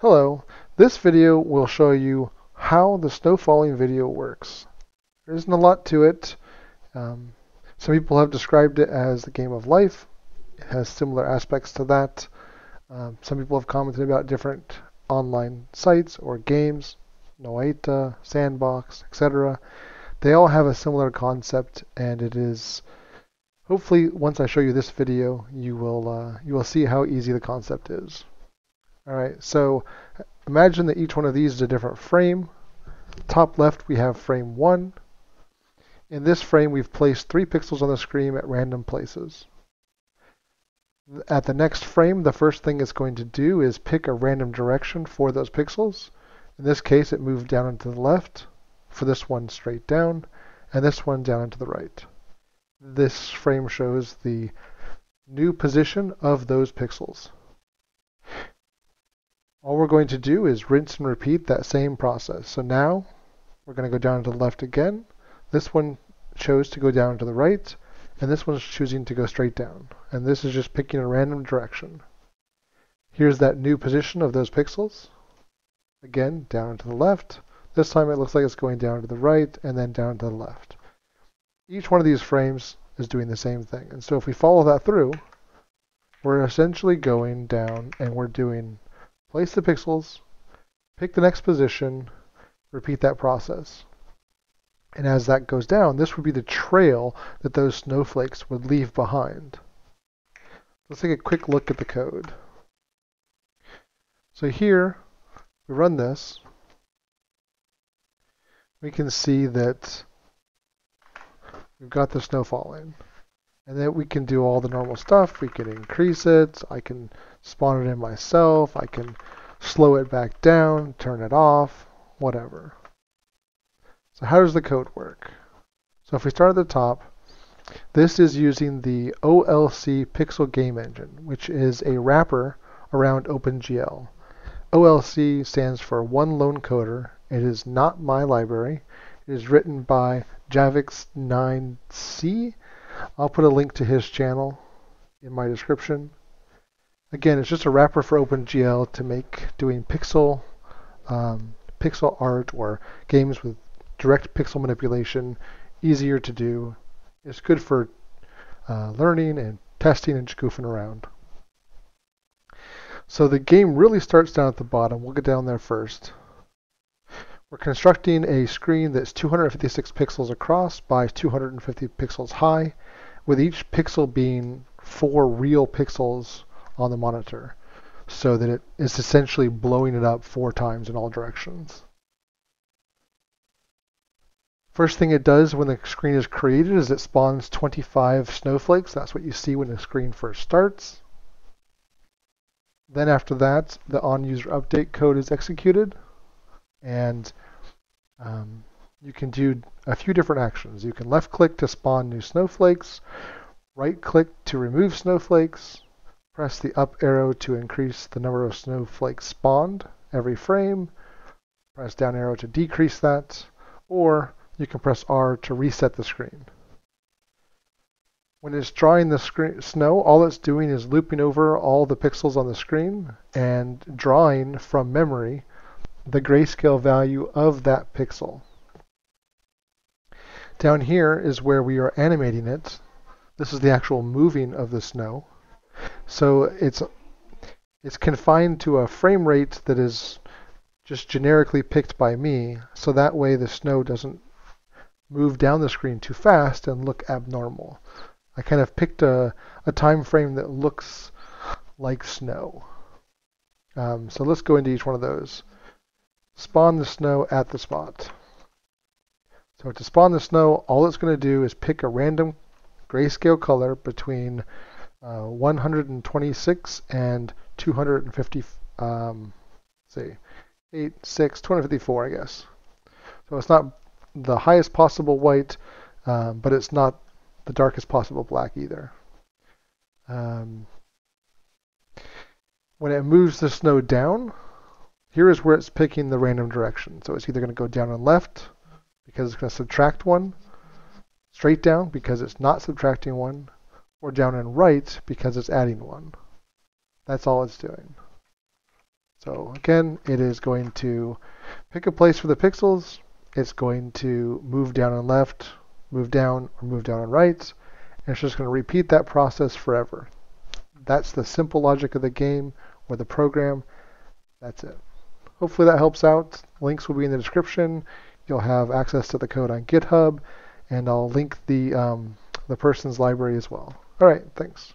Hello, this video will show you how the snow falling video works. There isn't a lot to it. Um, some people have described it as the game of life. It has similar aspects to that. Um, some people have commented about different online sites or games, Noita, Sandbox, etc. They all have a similar concept and it is hopefully once I show you this video you will uh, you will see how easy the concept is. All right, so imagine that each one of these is a different frame. Top left, we have frame one. In this frame, we've placed three pixels on the screen at random places. At the next frame, the first thing it's going to do is pick a random direction for those pixels. In this case, it moved down and to the left. For this one, straight down, and this one down and to the right. This frame shows the new position of those pixels. All we're going to do is rinse and repeat that same process. So now we're going to go down to the left again. This one chose to go down to the right, and this one's choosing to go straight down. And this is just picking a random direction. Here's that new position of those pixels. Again, down to the left. This time it looks like it's going down to the right and then down to the left. Each one of these frames is doing the same thing. And so if we follow that through, we're essentially going down and we're doing Place the pixels, pick the next position, repeat that process. And as that goes down, this would be the trail that those snowflakes would leave behind. Let's take a quick look at the code. So here, we run this, we can see that we've got the snow falling. And then we can do all the normal stuff. We can increase it. I can spawn it in myself. I can slow it back down, turn it off, whatever. So how does the code work? So if we start at the top, this is using the OLC Pixel Game Engine, which is a wrapper around OpenGL. OLC stands for One Lone Coder. It is not my library. It is written by javidx9 I'll put a link to his channel in my description. Again, it's just a wrapper for OpenGL to make doing pixel um, pixel art or games with direct pixel manipulation easier to do. It's good for uh, learning and testing and just goofing around. So the game really starts down at the bottom. We'll get down there first. We're constructing a screen that's 256 pixels across by 250 pixels high, with each pixel being four real pixels on the monitor, so that it is essentially blowing it up four times in all directions. First thing it does when the screen is created is it spawns 25 snowflakes. That's what you see when the screen first starts. Then after that, the on-user update code is executed and um, you can do a few different actions. You can left click to spawn new snowflakes, right click to remove snowflakes, press the up arrow to increase the number of snowflakes spawned every frame, press down arrow to decrease that, or you can press R to reset the screen. When it's drawing the screen, snow, all it's doing is looping over all the pixels on the screen and drawing from memory the grayscale value of that pixel. Down here is where we are animating it. This is the actual moving of the snow. So it's it's confined to a frame rate that is just generically picked by me, so that way the snow doesn't move down the screen too fast and look abnormal. I kind of picked a, a time frame that looks like snow. Um, so let's go into each one of those spawn the snow at the spot. So to spawn the snow, all it's going to do is pick a random grayscale color between uh, 126 and 250, um, see, 8, 6, 254, I guess. So it's not the highest possible white, um, but it's not the darkest possible black either. Um, when it moves the snow down, here is where it's picking the random direction. So it's either going to go down and left because it's going to subtract one, straight down because it's not subtracting one, or down and right because it's adding one. That's all it's doing. So again, it is going to pick a place for the pixels. It's going to move down and left, move down, or move down and right. And it's just going to repeat that process forever. That's the simple logic of the game or the program. That's it. Hopefully that helps out. Links will be in the description. You'll have access to the code on GitHub, and I'll link the um, the person's library as well. All right, thanks.